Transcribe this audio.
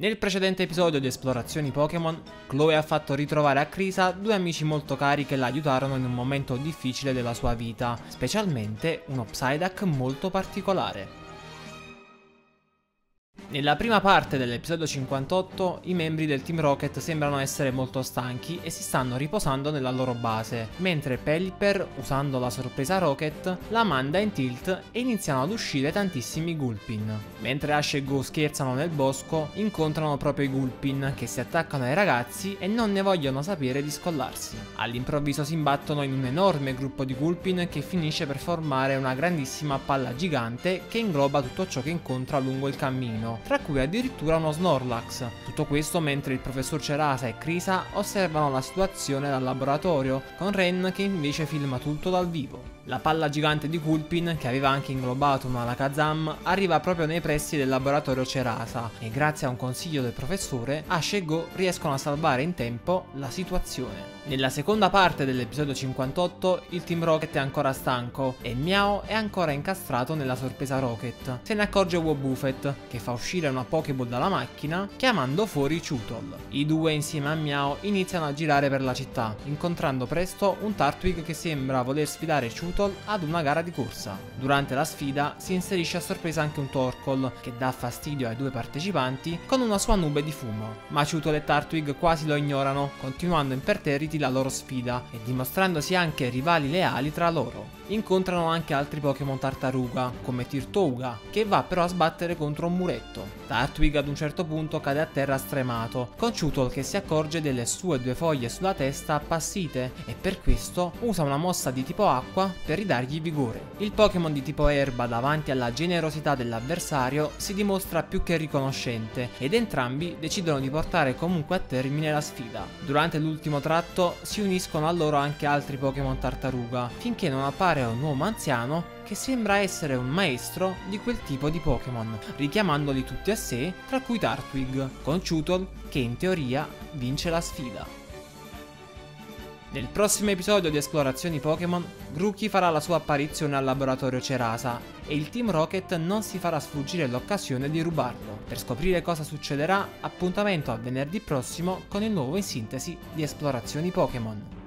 Nel precedente episodio di Esplorazioni Pokémon, Chloe ha fatto ritrovare a Krisa due amici molto cari che la aiutarono in un momento difficile della sua vita, specialmente uno Psyduck molto particolare. Nella prima parte dell'episodio 58 i membri del Team Rocket sembrano essere molto stanchi e si stanno riposando nella loro base, mentre Pelipper, usando la sorpresa Rocket, la manda in tilt e iniziano ad uscire tantissimi Gulpin. Mentre Ash e Go scherzano nel bosco, incontrano proprio i Gulpin che si attaccano ai ragazzi e non ne vogliono sapere di scollarsi. All'improvviso si imbattono in un enorme gruppo di Gulpin che finisce per formare una grandissima palla gigante che ingloba tutto ciò che incontra lungo il cammino tra cui addirittura uno Snorlax. Tutto questo mentre il professor Cerasa e Krisa osservano la situazione dal laboratorio, con Ren che invece filma tutto dal vivo. La palla gigante di Kulpin, che aveva anche inglobato una Alakazam, arriva proprio nei pressi del laboratorio Cerasa e grazie a un consiglio del professore, Ash e Go riescono a salvare in tempo la situazione. Nella seconda parte dell'episodio 58 il Team Rocket è ancora stanco e Miao è ancora incastrato nella sorpresa Rocket. Se ne accorge Wobuffet che fa uscire una Pokéball dalla macchina chiamando fuori Chutol. I due insieme a Miao iniziano a girare per la città, incontrando presto un Tartwig che sembra voler sfidare Chutol ad una gara di corsa. Durante la sfida si inserisce a sorpresa anche un Torkoal che dà fastidio ai due partecipanti con una sua nube di fumo, ma Chutol e Tartwig quasi lo ignorano, continuando imperterriti la loro sfida e dimostrandosi anche rivali leali tra loro. Incontrano anche altri Pokémon tartaruga, come Tirtouga, che va però a sbattere contro un muretto. Tartwig ad un certo punto cade a terra stremato, con Chutol che si accorge delle sue due foglie sulla testa appassite e per questo usa una mossa di tipo acqua per ridargli vigore. Il Pokémon di tipo erba davanti alla generosità dell'avversario si dimostra più che riconoscente ed entrambi decidono di portare comunque a termine la sfida. Durante l'ultimo tratto si uniscono a loro anche altri Pokémon tartaruga, finché non appare un uomo anziano che sembra essere un maestro di quel tipo di Pokémon, richiamandoli tutti a sé, tra cui Tartwig, con Chutol che in teoria vince la sfida. Nel prossimo episodio di Esplorazioni Pokémon, Grookey farà la sua apparizione al laboratorio Cerasa e il Team Rocket non si farà sfuggire l'occasione di rubarlo. Per scoprire cosa succederà, appuntamento a venerdì prossimo con il nuovo in sintesi di Esplorazioni Pokémon.